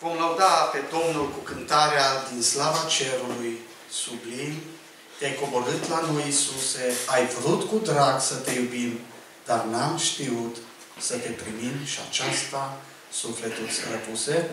Vom lăuda pe Domnul cu cântarea din slava cerului sublim. Te-ai coborât la noi, Iisuse, ai vrut cu drag să te iubim, dar n-am știut să te primim și aceasta sufletul să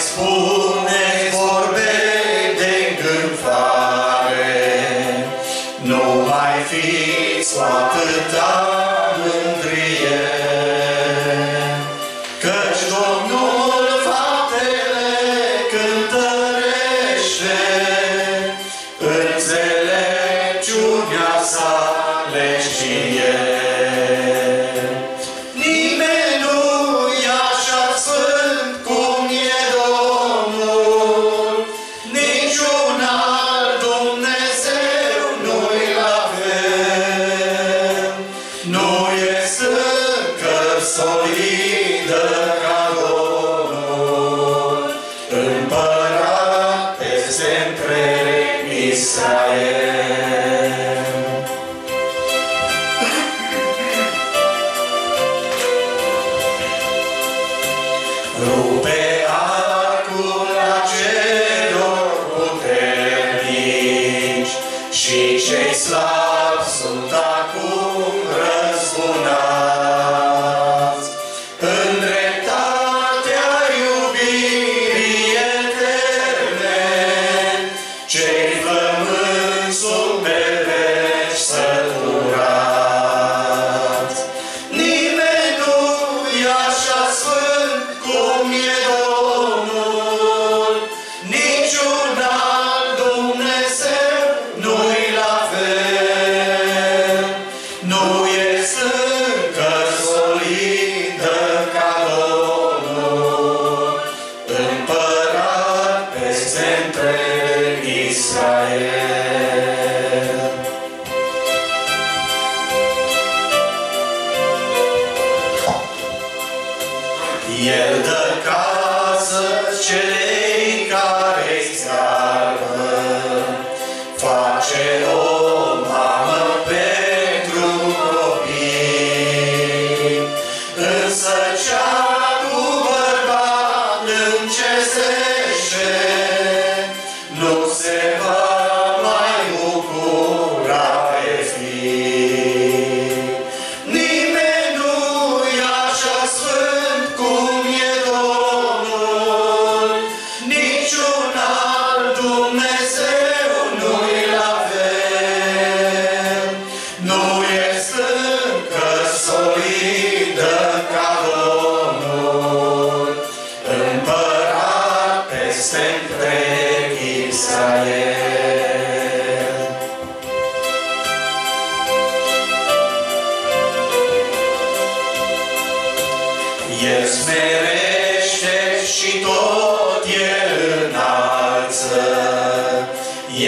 mai spune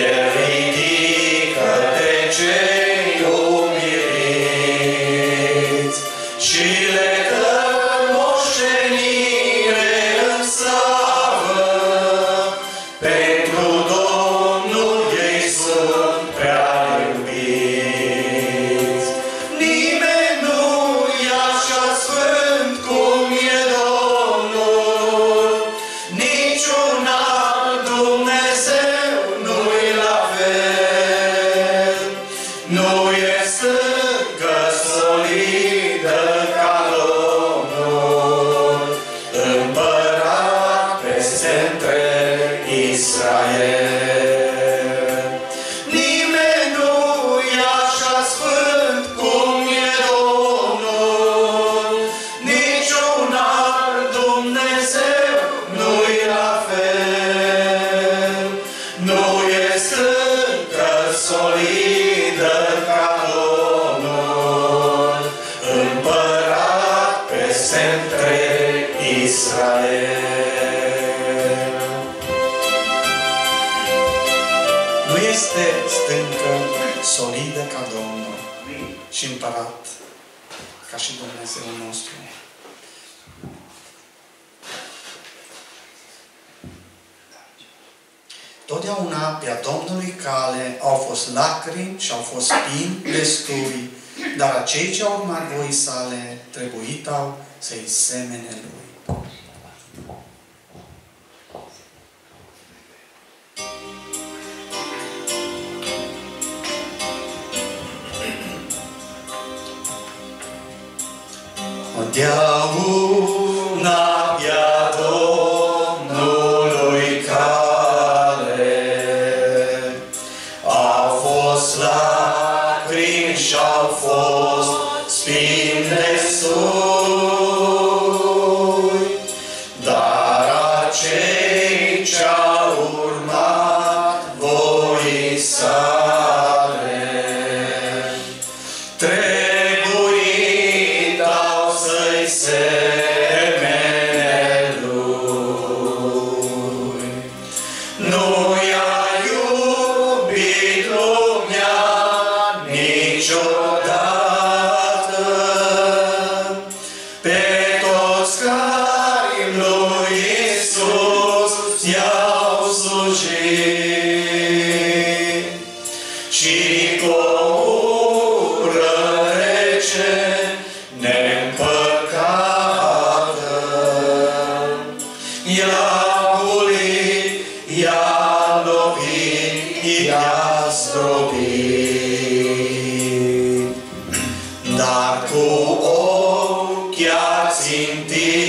El ridică Dar acei ce au urmat voii sale, trebuitau să-i semene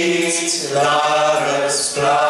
Licht klares Blau.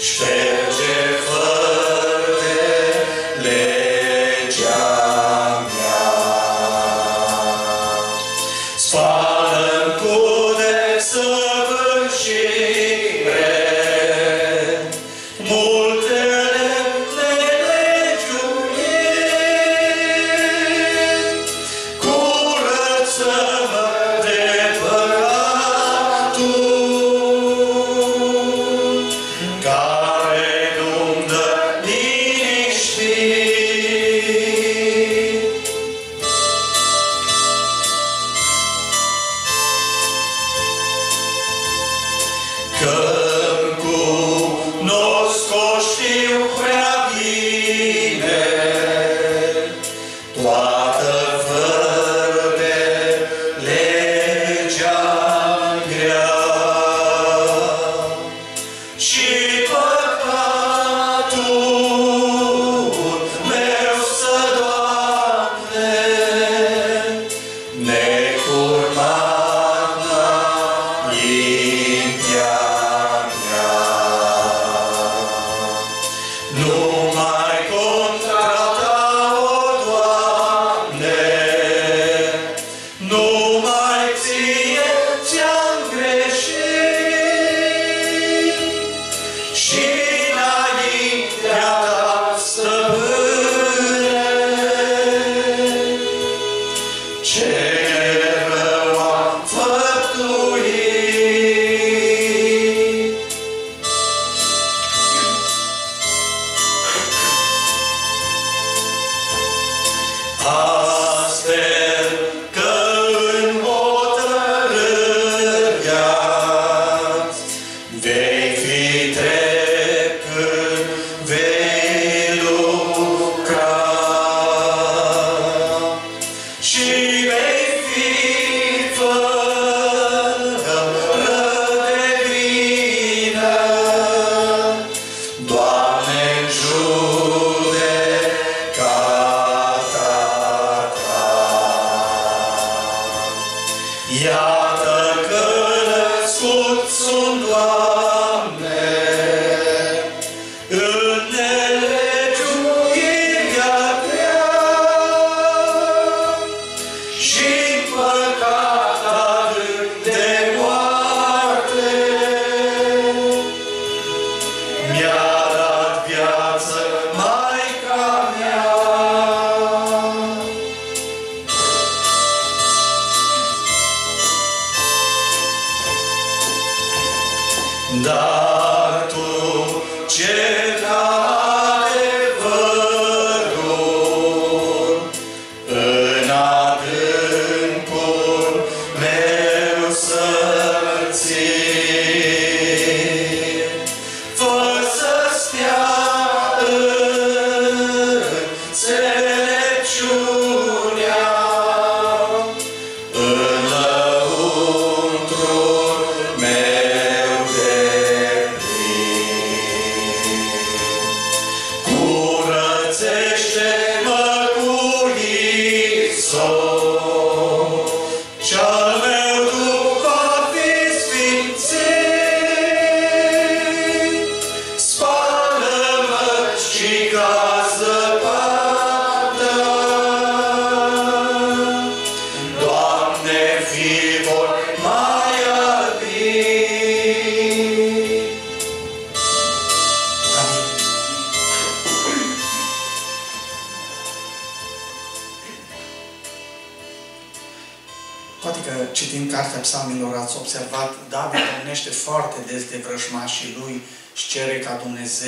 Shame.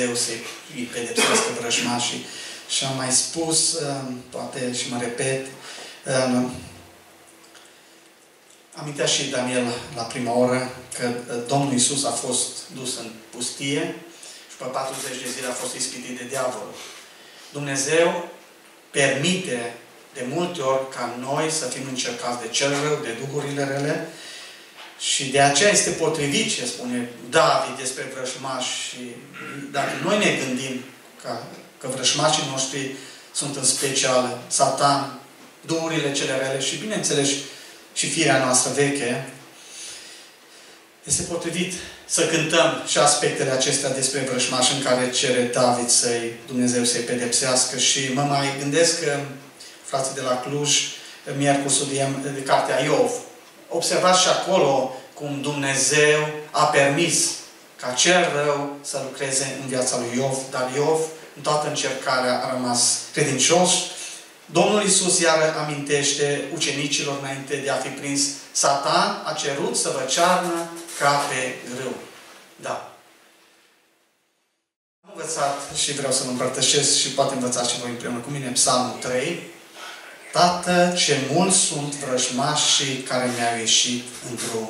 Dumnezeu să-i pedepsească vrăjmașii. Și am mai spus, um, poate și mă repet, um, amintea și Daniel la prima oră că uh, Domnul Isus a fost dus în pustie și pe 40 de zile a fost ispitit de diavol. Dumnezeu permite de multe ori ca noi să fim încercați de cel rău, de duhurile rele și de aceea este potrivit ce spune David despre vrășmași și dacă noi ne gândim că, că vrășmașii noștri sunt în special Satan, duhurile cele rele și bineînțeles și firea noastră veche, este potrivit să cântăm și aspectele acestea despre vrășmaș în care cere David să-i, Dumnezeu să-i pedepsească și mă mai gândesc că frații de la Cluj, miercuri studiem de cartea Iov. Observați și acolo cum Dumnezeu a permis ca cel rău să lucreze în viața lui Iov, dar Iov, în toată încercarea, a rămas credincios. Domnul Isus iar amintește ucenicilor înainte de a fi prins Satan, a cerut să vă cearnă ca pe grâu. Da. Am învățat și vreau să-l împărtășesc și poate învățați și voi împreună cu mine Psalmul 3. Tată, ce mulți sunt vrăjmașii care mi-au ieșit în drum.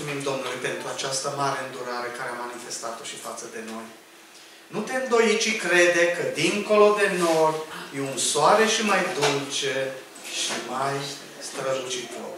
mulțumim Domnului pentru această mare îndurare care a manifestat-o și față de noi. Nu te îndoi, ci crede că dincolo de nor e un soare și mai dulce și mai strălucitor.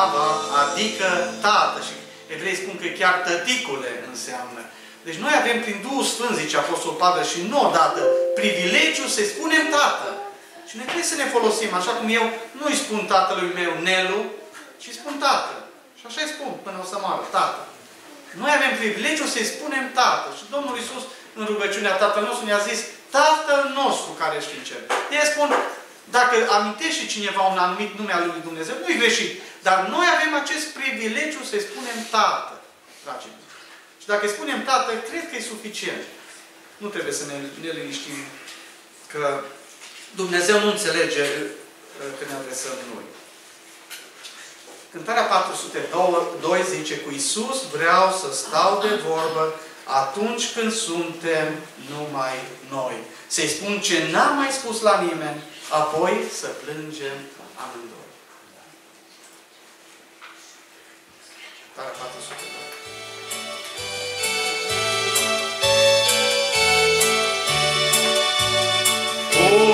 Ava, adică Tată. Și evrei spun că chiar tăticule înseamnă. Deci noi avem prin Duhul Sfânt, zice Apostol Pavel, și nu odată, privilegiu să-i spunem Tată. Și noi trebuie să ne folosim, așa cum eu nu îi spun tatălui meu Nelu, ci îi spun Tată. Și așa îi spun până o să moară, Tată. Noi avem privilegiul să-i spunem Tată. Și Domnul Iisus, în rugăciunea Tatăl nostru, ne-a zis Tatăl nostru care ești în cer. Ei spun, dacă amintește cineva un anumit nume al lui Dumnezeu, nu-i greșit. Dar noi avem acest privilegiu să-i spunem Tată, dragii mei. Și dacă îi spunem Tată, cred că e suficient. Nu trebuie să ne, ne liniștim că Dumnezeu nu înțelege uh, când ne adresăm noi. Cântarea 402 zice, cu Isus vreau să stau de vorbă atunci când suntem numai noi. Să-i spun ce n-am mai spus la nimeni, apoi să plângem amândoi. Tara 402. Oh!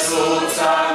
Sultan.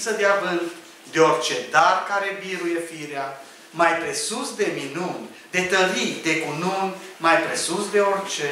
cunoștință de avânt, de orice dar care biruie firea, mai presus de minuni, de tării, de cununi, mai presus de orice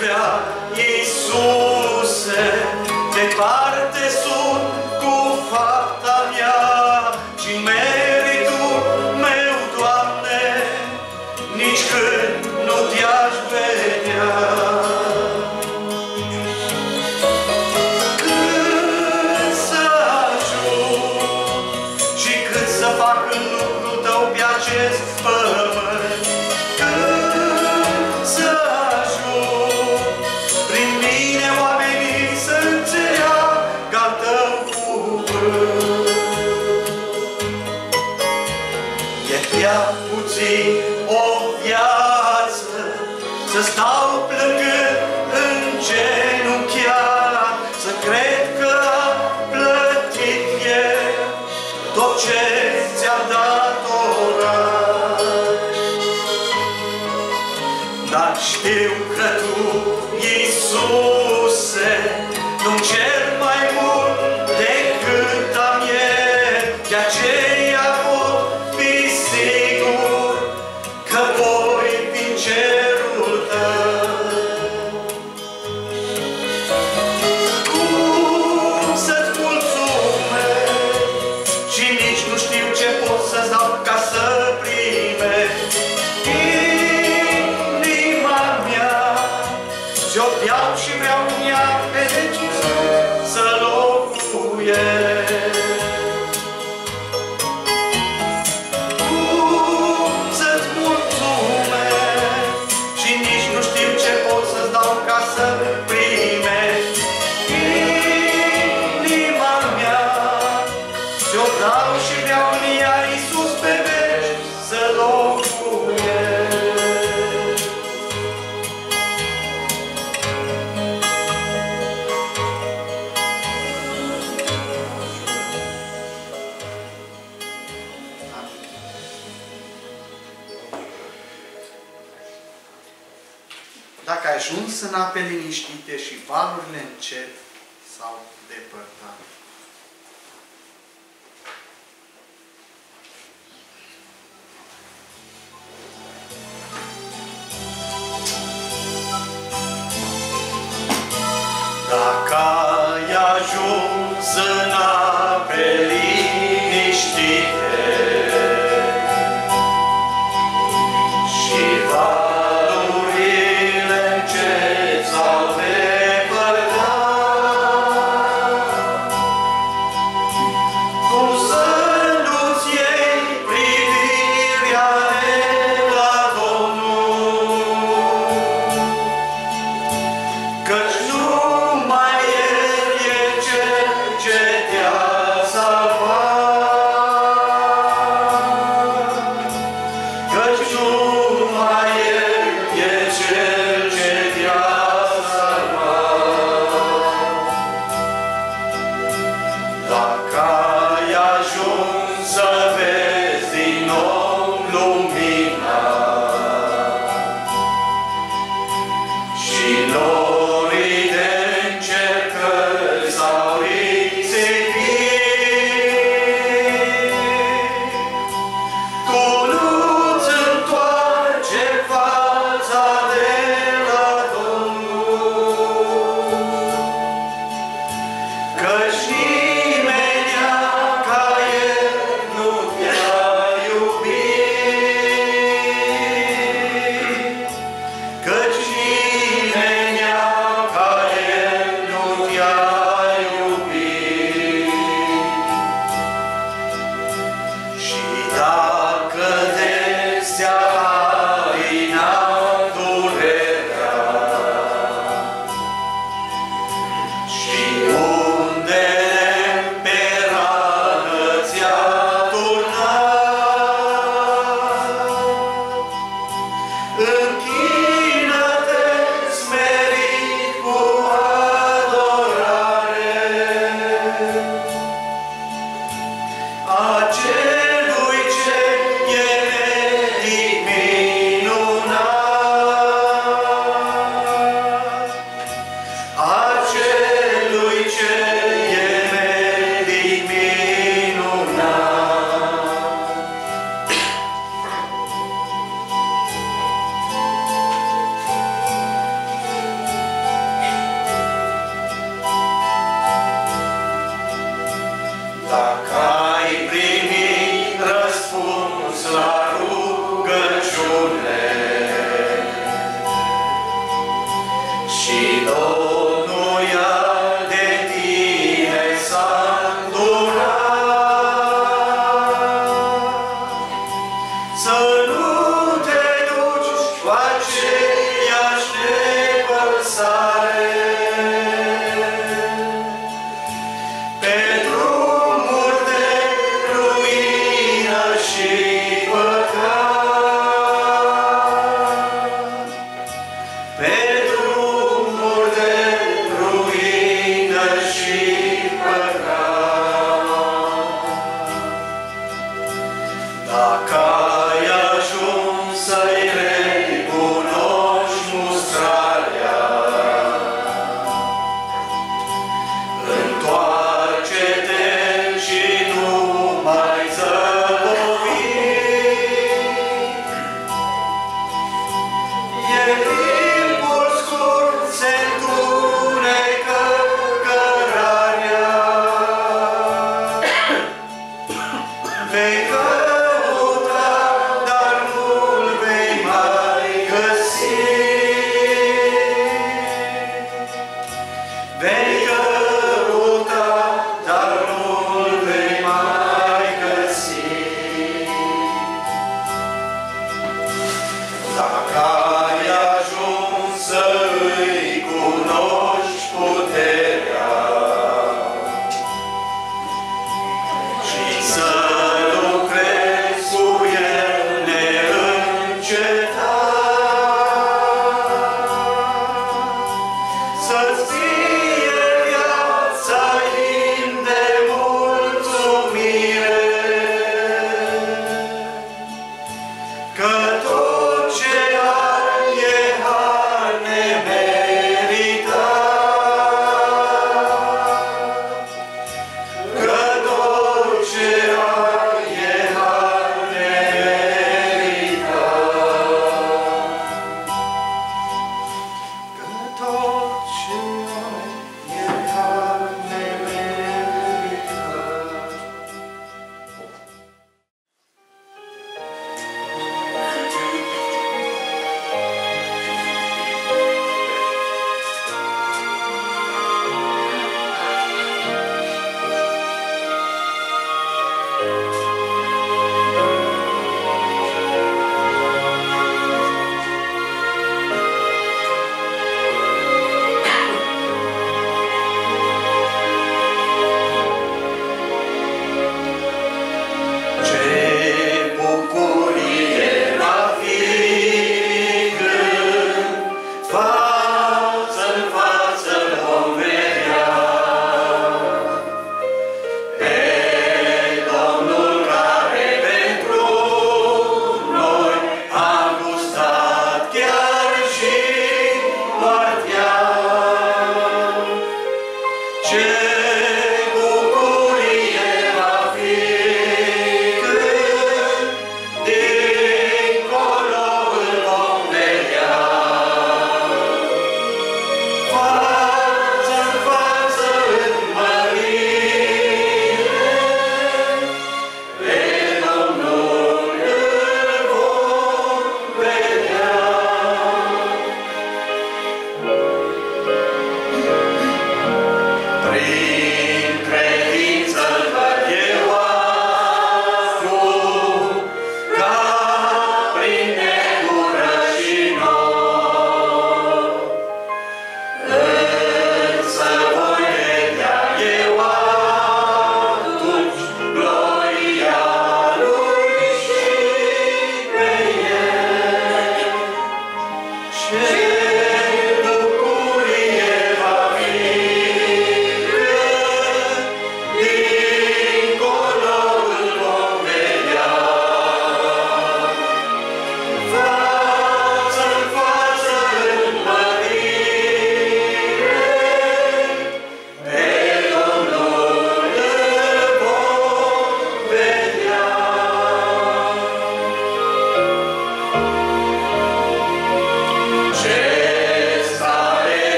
vrea, Iisuse,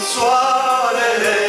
soarele